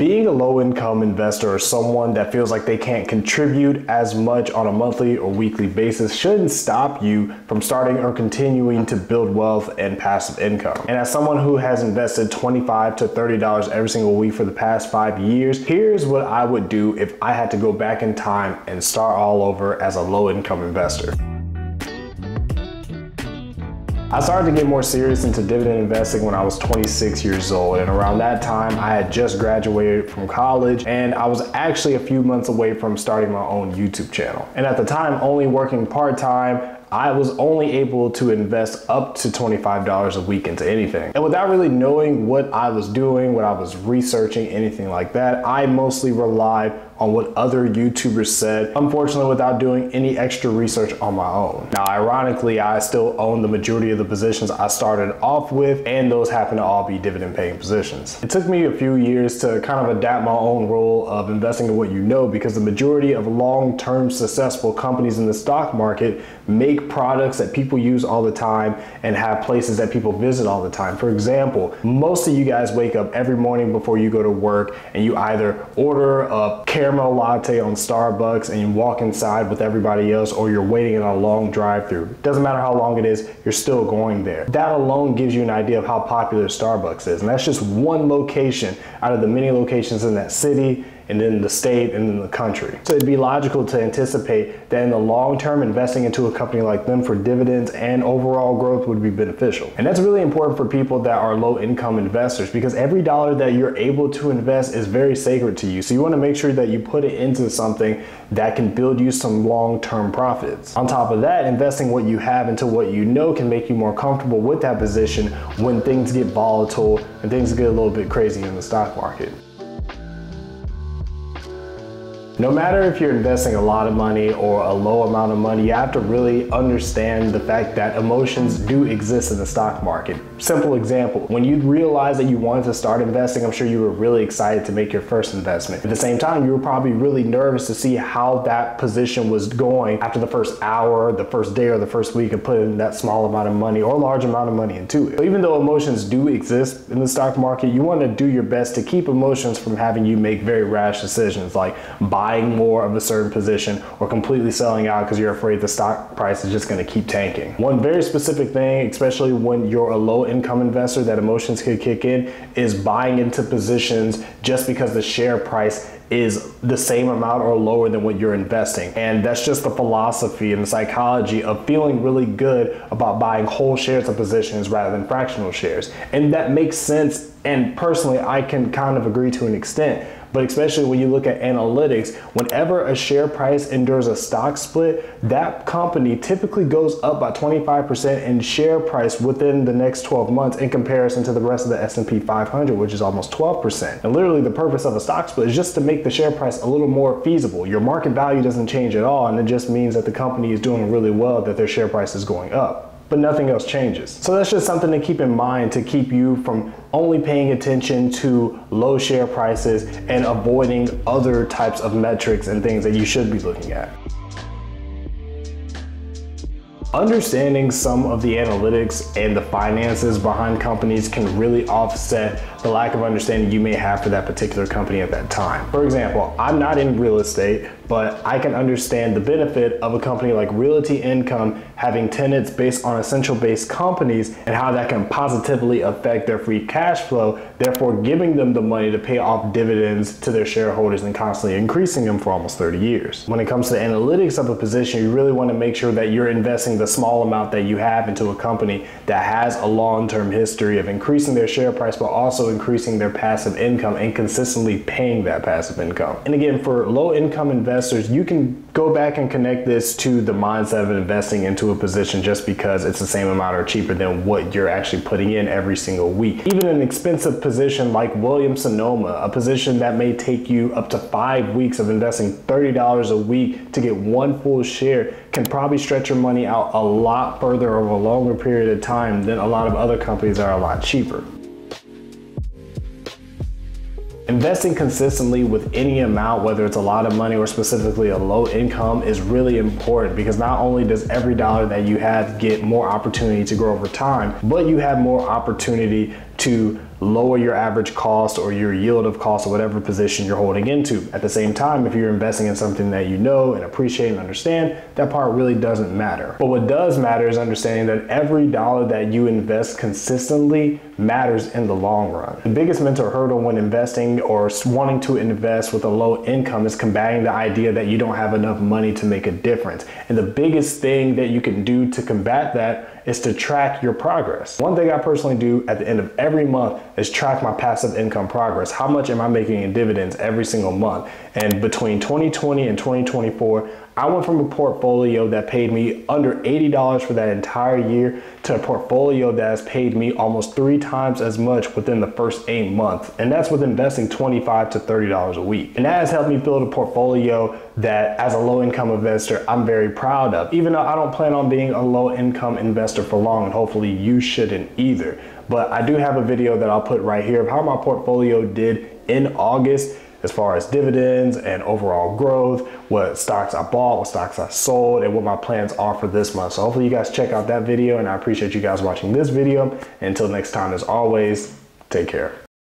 Being a low income investor or someone that feels like they can't contribute as much on a monthly or weekly basis shouldn't stop you from starting or continuing to build wealth and passive income. And as someone who has invested 25 to $30 every single week for the past five years, here's what I would do if I had to go back in time and start all over as a low income investor. I started to get more serious into dividend investing when I was 26 years old. And around that time, I had just graduated from college and I was actually a few months away from starting my own YouTube channel. And at the time, only working part-time, I was only able to invest up to $25 a week into anything. And without really knowing what I was doing, what I was researching, anything like that, I mostly relied on what other YouTubers said, unfortunately without doing any extra research on my own. Now, ironically, I still own the majority of the positions I started off with, and those happen to all be dividend paying positions. It took me a few years to kind of adapt my own role of investing in what you know because the majority of long-term successful companies in the stock market make products that people use all the time and have places that people visit all the time. For example, most of you guys wake up every morning before you go to work and you either order a caramel latte on Starbucks and you walk inside with everybody else or you're waiting in a long drive through. Doesn't matter how long it is, you're still going there. That alone gives you an idea of how popular Starbucks is. And that's just one location out of the many locations in that city and then the state and then the country. So it'd be logical to anticipate that in the long term, investing into a company like them for dividends and overall growth would be beneficial. And that's really important for people that are low income investors because every dollar that you're able to invest is very sacred to you. So you wanna make sure that you put it into something that can build you some long-term profits. On top of that, investing what you have into what you know can make you more comfortable with that position when things get volatile and things get a little bit crazy in the stock market. No matter if you're investing a lot of money or a low amount of money, you have to really understand the fact that emotions do exist in the stock market. Simple example, when you realized that you wanted to start investing, I'm sure you were really excited to make your first investment. At the same time, you were probably really nervous to see how that position was going after the first hour, the first day, or the first week of putting that small amount of money or large amount of money into it. So even though emotions do exist in the stock market, you want to do your best to keep emotions from having you make very rash decisions like buy buying more of a certain position or completely selling out because you're afraid the stock price is just going to keep tanking. One very specific thing, especially when you're a low income investor that emotions could kick in, is buying into positions just because the share price is the same amount or lower than what you're investing. And that's just the philosophy and the psychology of feeling really good about buying whole shares of positions rather than fractional shares. And that makes sense. And personally, I can kind of agree to an extent but especially when you look at analytics, whenever a share price endures a stock split, that company typically goes up by 25% in share price within the next 12 months in comparison to the rest of the S&P 500, which is almost 12%. And literally the purpose of a stock split is just to make the share price a little more feasible. Your market value doesn't change at all, and it just means that the company is doing really well, that their share price is going up but nothing else changes. So that's just something to keep in mind to keep you from only paying attention to low share prices and avoiding other types of metrics and things that you should be looking at. Understanding some of the analytics and the finances behind companies can really offset the lack of understanding you may have for that particular company at that time. For example, I'm not in real estate, but I can understand the benefit of a company like Realty Income having tenants based on essential based companies and how that can positively affect their free cash flow, therefore giving them the money to pay off dividends to their shareholders and constantly increasing them for almost 30 years. When it comes to the analytics of a position, you really want to make sure that you're investing the small amount that you have into a company that has a long-term history of increasing their share price, but also increasing their passive income and consistently paying that passive income. And again, for low income investors, investors, you can go back and connect this to the mindset of investing into a position just because it's the same amount or cheaper than what you're actually putting in every single week. Even an expensive position like Williams Sonoma, a position that may take you up to five weeks of investing $30 a week to get one full share can probably stretch your money out a lot further over a longer period of time than a lot of other companies are a lot cheaper. Investing consistently with any amount, whether it's a lot of money or specifically a low income, is really important because not only does every dollar that you have get more opportunity to grow over time, but you have more opportunity to lower your average cost or your yield of cost or whatever position you're holding into. At the same time, if you're investing in something that you know and appreciate and understand, that part really doesn't matter. But what does matter is understanding that every dollar that you invest consistently matters in the long run. The biggest mental hurdle when investing or wanting to invest with a low income is combating the idea that you don't have enough money to make a difference. And the biggest thing that you can do to combat that is to track your progress. One thing I personally do at the end of every month is track my passive income progress. How much am I making in dividends every single month? And between 2020 and 2024, I went from a portfolio that paid me under $80 for that entire year to a portfolio that has paid me almost three times as much within the first eight months. And that's with investing 25 to $30 a week. And that has helped me build a portfolio that as a low income investor, I'm very proud of. Even though I don't plan on being a low income investor for long, and hopefully you shouldn't either. But I do have a video that I'll put right here of how my portfolio did in August as far as dividends and overall growth, what stocks I bought, what stocks I sold, and what my plans are for this month. So hopefully you guys check out that video and I appreciate you guys watching this video. Until next time, as always, take care.